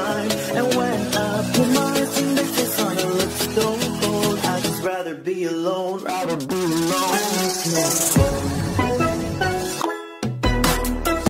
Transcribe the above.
And when I put my fingertips on a look so cold, I'd just rather be alone, rather be alone.